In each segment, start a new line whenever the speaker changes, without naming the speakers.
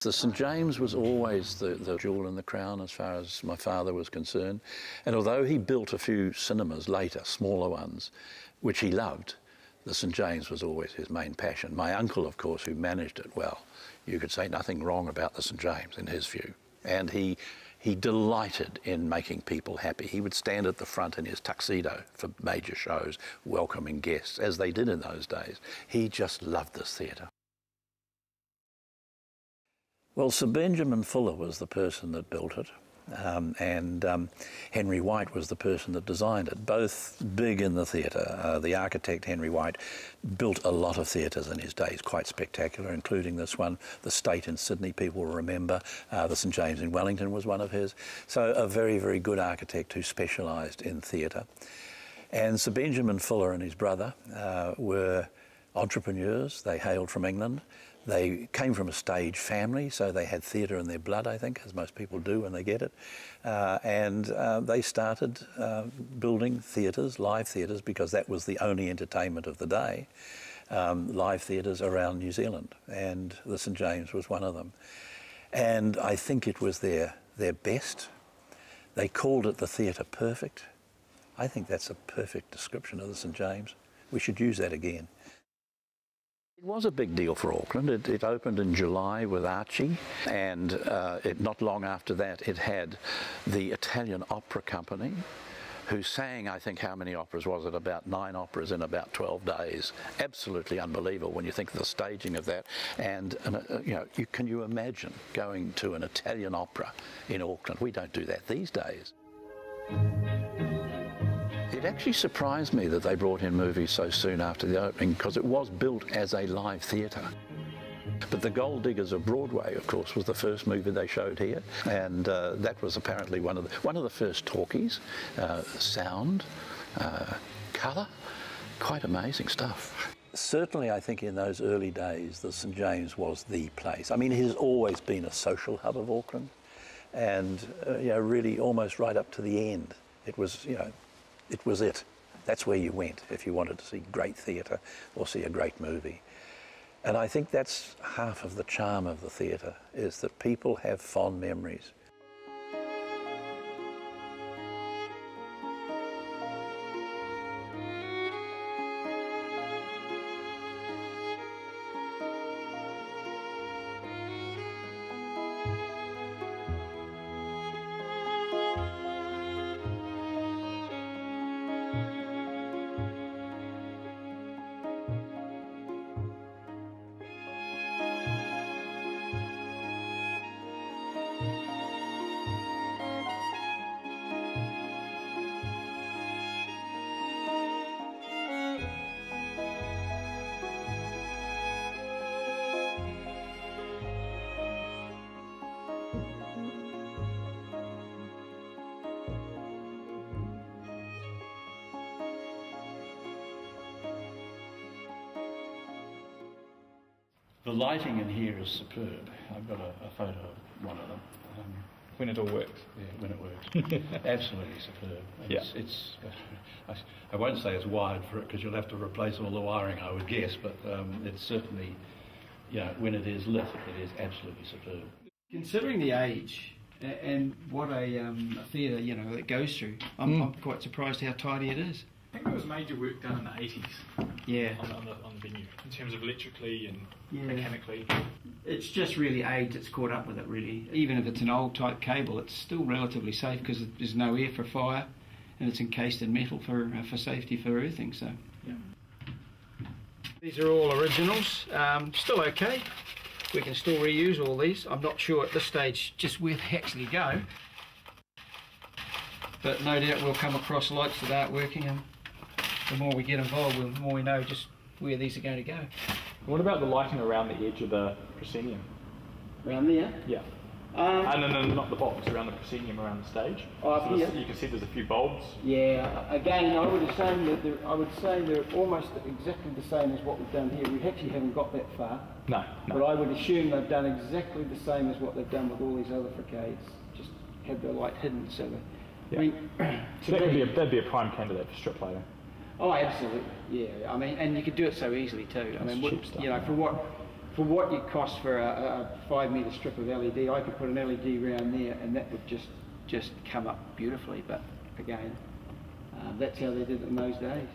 The St James was always the, the jewel in the crown as far as my father was concerned. And although he built a few cinemas later, smaller ones, which he loved, the St James was always his main passion. My uncle, of course, who managed it well, you could say nothing wrong about the St James in his view. And he, he delighted in making people happy. He would stand at the front in his tuxedo for major shows, welcoming guests, as they did in those days. He just loved this theatre. Well, Sir Benjamin Fuller was the person that built it. Um, and um, Henry White was the person that designed it. Both big in the theatre. Uh, the architect Henry White built a lot of theatres in his days, quite spectacular, including this one, the State in Sydney. People will remember uh, the St James in Wellington was one of his. So a very, very good architect who specialised in theatre. And Sir Benjamin Fuller and his brother uh, were entrepreneurs. They hailed from England. They came from a stage family, so they had theatre in their blood, I think, as most people do when they get it. Uh, and uh, they started uh, building theatres, live theatres, because that was the only entertainment of the day, um, live theatres around New Zealand. And the St James was one of them. And I think it was their, their best. They called it the theatre perfect. I think that's a perfect description of the St James. We should use that again. It was a big deal for Auckland. It, it opened in July with Archie, and uh, it, not long after that, it had the Italian Opera Company, who sang, I think, how many operas was it? About nine operas in about 12 days. Absolutely unbelievable when you think of the staging of that. And, and uh, you know, you, can you imagine going to an Italian opera in Auckland? We don't do that these days. It actually surprised me that they brought in movies so soon after the opening because it was built as a live theatre. But The Gold Diggers of Broadway, of course, was the first movie they showed here, and uh, that was apparently one of the, one of the first talkies. Uh, sound, uh, colour, quite amazing stuff. Certainly, I think in those early days, the St James was the place. I mean, it has always been a social hub of Auckland, and uh, you know, really almost right up to the end, it was you know it was it. That's where you went if you wanted to see great theatre or see a great movie. And I think that's half of the charm of the theatre, is that people have fond memories. The lighting in here is superb. I've got a, a photo of one of them. Um,
when it all works.
Yeah, when it works. Absolutely superb. It's,
Yeah.
it's I, I won't say it's wired for it because you'll have to replace all the wiring, I would guess, but um, it's certainly, you know, when it is lit, it is absolutely superb.
Considering the age and what a, um, theatre you know it goes through, I'm, I'm quite surprised how tidy it is.
I think there was major work done in the 80s
Yeah,
on the, on the, on the venue in terms of electrically and
Yeah.
mechanically.
it's just really age that's caught up with it. Really, even if it's an old type cable, it's still relatively safe because there's no air for fire, and it's encased in metal for uh, for safety for earthing. So. Yeah. These are all originals, um, still okay. We can still reuse all these. I'm not sure at this stage just where they actually go. But no doubt we'll come across lights that aren't working and the more we get involved, the more we know just where these are going to go.
What about the lighting around the edge of the proscenium?
Around there?
Yeah.
Um,
Uh, no, no, not the box, around the proscenium around the stage.
Oh, up
So
here?
You can see there's a few bulbs.
Yeah, again, I would assume that they're, I would say they're almost exactly the same as what we've done here. We actually haven't got that far,
No, no.
but I would assume they've done exactly the same as what they've done with all these other facades. Just have the light hidden, so that. I mean,
So that could be a, that'd be a prime candidate for strip lighting.
Oh, absolutely. Yeah. I mean, and you could do it so easily too. I mean, what-
stuff,
you know, for what for what it costs for a, a five metre strip of LED, I could put an LED round there and that would just just come up beautifully. But again, uh, that's how they did it in those days.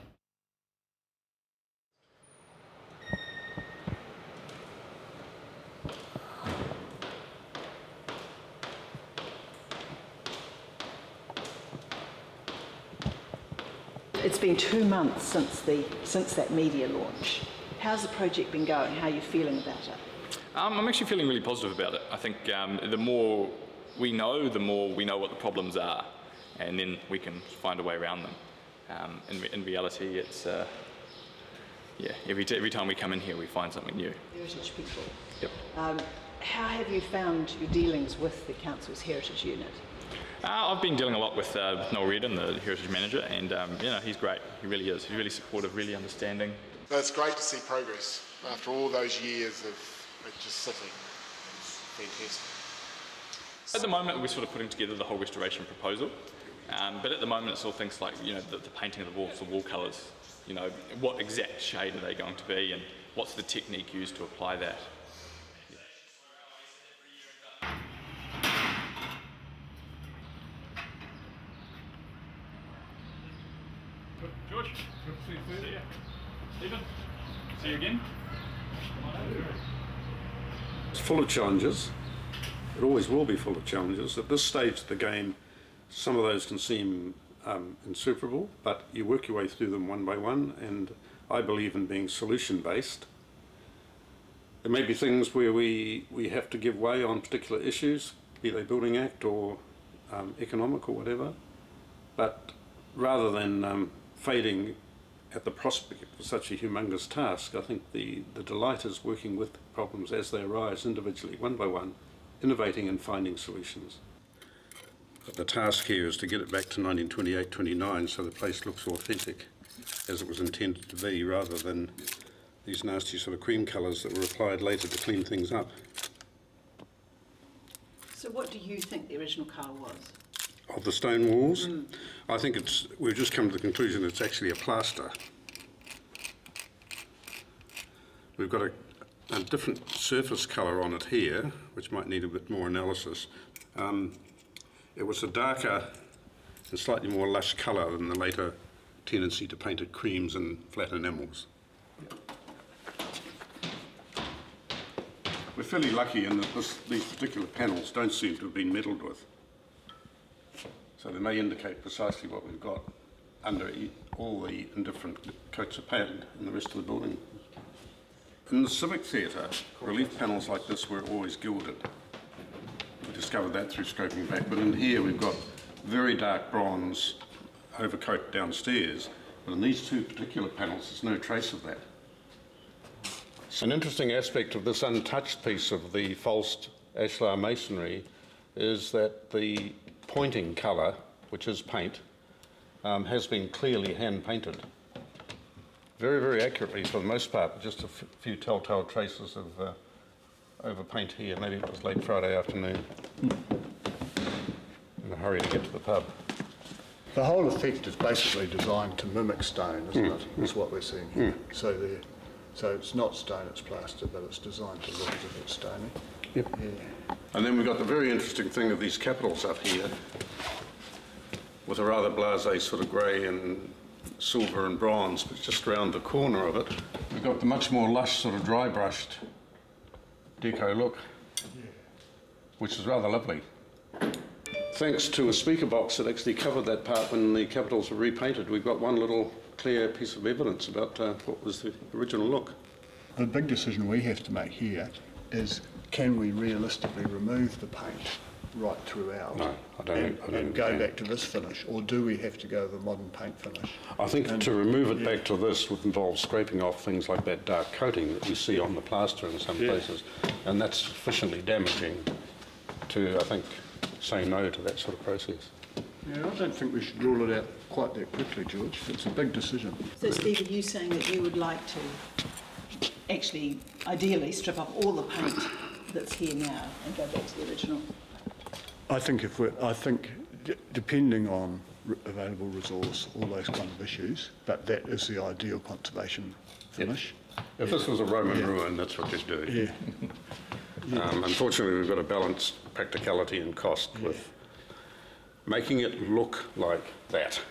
Been two months since the since that media launch. How's the project been going? How are you feeling about it?
Um, I'm actually feeling really positive about it. I think um, the more we know, the more we know what the problems are, and then we can find a way around them. Um, in, in reality, it's uh, yeah. Every t- every time we come in here, we find something new.
Heritage people.
Yep.
Um, how have you found your dealings with the council's heritage unit?
Uh, I've been dealing a lot with, uh, with Noel Reardon, the heritage manager, and um, you know he's great. He really is. He's really supportive, really understanding.
It's great to see progress after all those years of just sitting. It's fantastic.
At the moment, we're sort of putting together the whole restoration proposal. Um, but at the moment, it's all things like you know the, the painting of the walls, the wall colours. You know what exact shade are they going to be, and what's the technique used to apply that. George, good to see you. See. Stephen, see you again.
It's full of challenges. It always will be full of challenges. At this stage of the game, some of those can seem um, insuperable, but you work your way through them one by one, and I believe in being solution based. There may be things where we, we have to give way on particular issues, be they Building Act or um, economic or whatever, but rather than um, fading at the prospect of such a humongous task, I think the, the delight is working with problems as they arise individually, one by one, innovating and finding solutions. But the task here is to get it back to 1928-29 so the place looks authentic as it was intended to be rather than these nasty sort of cream colours that were applied later to clean things up.
So, what do you think the original car was?
Of the stone walls, I think it's, we've just come to the conclusion it's actually a plaster. We've got a, a different surface colour on it here, which might need a bit more analysis. Um, it was a darker and slightly more lush colour than the later tendency to paint it creams and flat enamels. We're fairly lucky in that this, these particular panels don't seem to have been meddled with. So they may indicate precisely what we've got under all the different coats of paint in the rest of the building. In the Civic Theatre, relief panels like this were always gilded. We discovered that through scraping back, but in here we've got very dark bronze overcoat downstairs, but in these two particular panels there's no trace of that. An interesting aspect of this untouched piece of the false ashlar masonry is that the pointing colour, which is paint, um, has been clearly hand painted. Very, very accurately for the most part, just a few telltale traces of uh, over paint here. Maybe it was late Friday afternoon. In a hurry to get to the pub.
The whole effect is basically designed to mimic stone, isn't it? That's what we're seeing here. So the, so it's not stone, it's plaster, but it's designed to look as if it's stony.
Yep. And then we've got the very interesting thing of these capitals up here, with a rather blasé sort of grey and silver and bronze, but just round the corner of it, we've got the much more lush sort of dry brushed deco look, which is rather lovely. Thanks to a speaker box that actually covered that part when the capitals were repainted, we've got one little clear piece of evidence about uh, what was the original look.
The big decision we have to make here is can we realistically remove the paint right throughout
No, I don't
and,
think- I don't
and
think
go back to this finish, or do we have to go the modern paint finish?
I think to remove it back to this would involve scraping off things like that dark coating that we see on the plaster in some
Yeah.
places, and that's sufficiently damaging to, I think, say no to that sort of process.
Yeah, I don't think we should rule it out quite that quickly, George. It's a big decision.
So, Steve, are you saying that you would like to actually, ideally, strip off all the paint that's here now and go back to the original?
I think if we, I think d- depending on r- available resource, all those kind of issues, but that is the ideal conservation finish.
If this was a Roman ruin, that's what they'd do.
Yeah,
Um, unfortunately, we've got to balance practicality and cost with making it look like that.